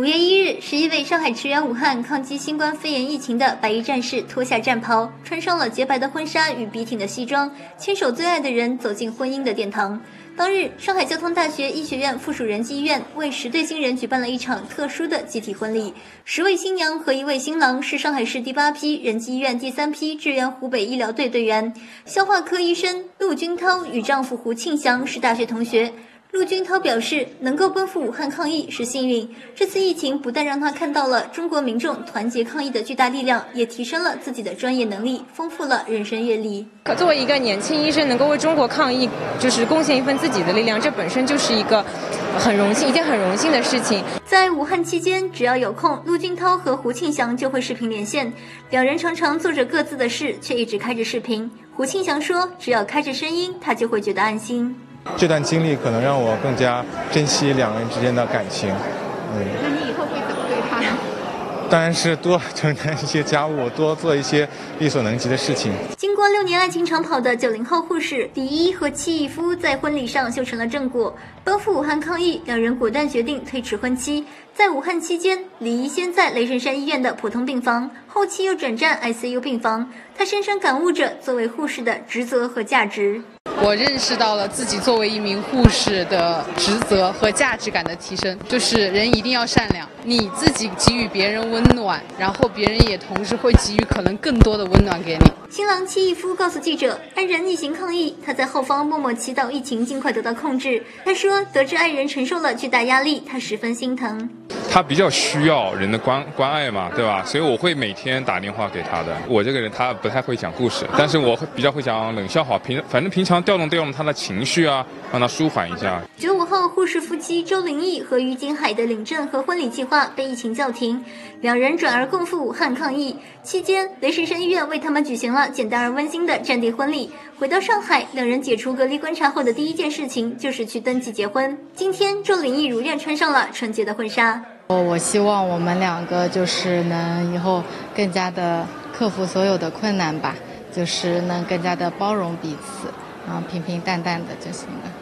五月一日，十一位上海驰援武汉抗击新冠肺炎疫情的白衣战士脱下战袍，穿上了洁白的婚纱与笔挺的西装，牵手最爱的人走进婚姻的殿堂。当日，上海交通大学医学院附属仁济医院为十对新人举办了一场特殊的集体婚礼。十位新娘和一位新郎是上海市第八批仁济医院第三批支援湖北医疗队队员。消化科医生陆军涛与丈夫胡庆祥是大学同学。陆军涛表示，能够奔赴武汉抗疫是幸运。这次疫情不但让他看到了中国民众团结抗疫的巨大力量，也提升了自己的专业能力，丰富了人生阅历。可作为一个年轻医生，能够为中国抗疫，就是贡献一份自己的力量，这本身就是一个很荣幸、一件很荣幸的事情。在武汉期间，只要有空，陆军涛和胡庆祥就会视频连线，两人常常做着各自的事，却一直开着视频。胡庆祥说：“只要开着声音，他就会觉得安心。”这段经历可能让我更加珍惜两个人之间的感情。嗯，那你以后会怎么对他呢？当然是多承担一些家务，多做一些力所能及的事情。经过六年爱情长跑的九零后护士李一和戚义夫在婚礼上修成了正果，奔赴武汉抗疫，两人果断决定推迟婚期。在武汉期间，李一先在雷神山医院的普通病房，后期又转战 ICU 病房。他深深感悟着作为护士的职责和价值。我认识到了自己作为一名护士的职责和价值感的提升，就是人一定要善良，你自己给予别人温暖，然后别人也同时会给予可能更多的温暖给你。新郎戚义夫告诉记者，爱人逆行抗疫，他在后方默默祈祷疫情尽快得到控制。他说，得知爱人承受了巨大压力，他十分心疼。他比较需要人的关关爱嘛，对吧？所以我会每天打电话给他的。我这个人他不太会讲故事，但是我会比较会讲冷笑话。平反正平常调动调动他的情绪啊，让他舒缓一下。九五后护士夫妻周林毅和于金海的领证和婚礼计划被疫情叫停，两人转而共赴武汉抗疫。期间，雷神山医院为他们举行了简单而温馨的战地婚礼。回到上海，两人解除隔离观察后的第一件事情就是去登记结婚。今天，周林毅如愿穿上了纯洁的婚纱。我希望我们两个就是能以后更加的克服所有的困难吧，就是能更加的包容彼此，然后平平淡淡的就行了。